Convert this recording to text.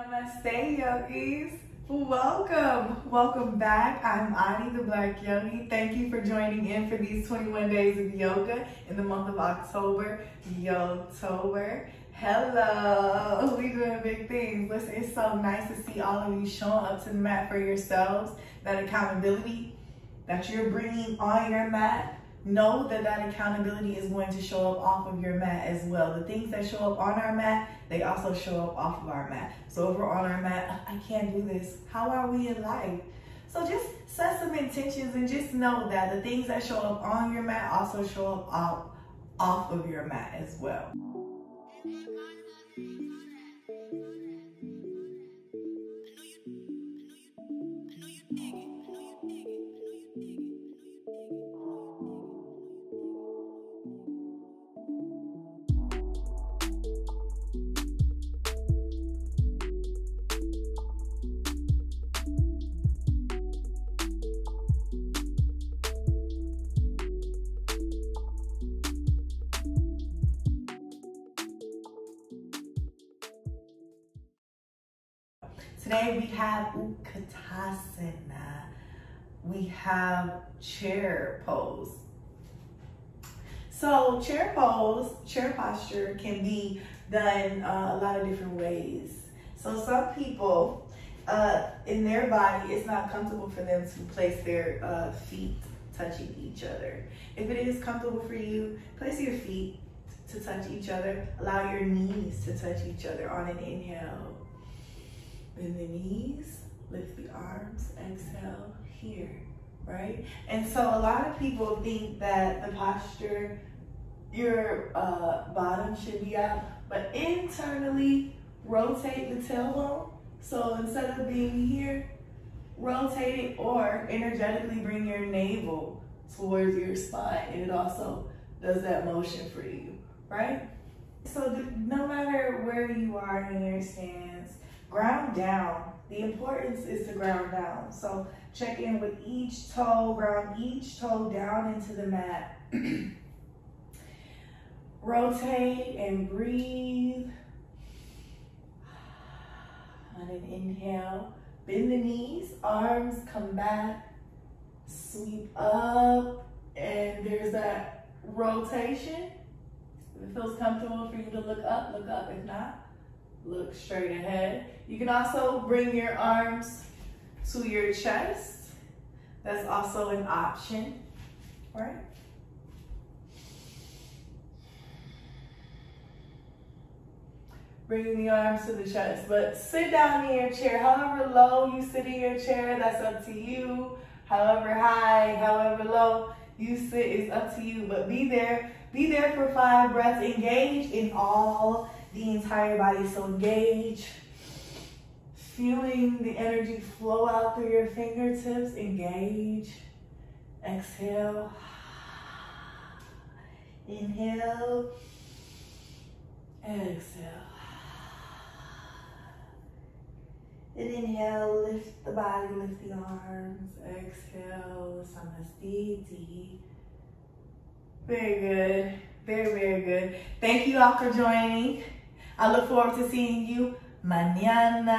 Namaste, yogis. Welcome. Welcome back. I'm Ani, the Black Yogi. Thank you for joining in for these 21 days of yoga in the month of October. Yotober. Hello. We doing big things. Listen, it's so nice to see all of you showing up to the mat for yourselves. That accountability that you're bringing on your mat know that that accountability is going to show up off of your mat as well. The things that show up on our mat, they also show up off of our mat. So if we're on our mat, I can't do this. How are we in life? So just set some intentions and just know that the things that show up on your mat also show up off, off of your mat as well. Today we have Utkatasana. We have chair pose. So chair pose, chair posture can be done uh, a lot of different ways. So some people, uh, in their body, it's not comfortable for them to place their uh, feet touching each other. If it is comfortable for you, place your feet to touch each other. Allow your knees to touch each other on an inhale. Bend the knees, lift the arms, exhale here, right? And so a lot of people think that the posture, your uh, bottom should be out, but internally rotate the tailbone. So instead of being here, rotate it or energetically bring your navel towards your spine. And it also does that motion for you, right? So no matter where you are in your stance, ground down. The importance is to ground down. So check in with each toe, ground each toe down into the mat. Rotate and breathe. On an inhale, bend the knees, arms come back, sweep up, and there's that rotation. If it feels comfortable for you to look up, look up. If not, look straight ahead. You can also bring your arms to your chest. That's also an option, right? Bringing the arms to the chest, but sit down in your chair. However low you sit in your chair, that's up to you. However high, however low you sit is up to you, but be there. Be there for five breaths. Engage in all the entire body. So engage, feeling the energy flow out through your fingertips. Engage, exhale, inhale, exhale. And inhale, lift the body, lift the arms. Exhale, samastiti. Very good. Very, very good. Thank you all for joining. I look forward to seeing you mañana.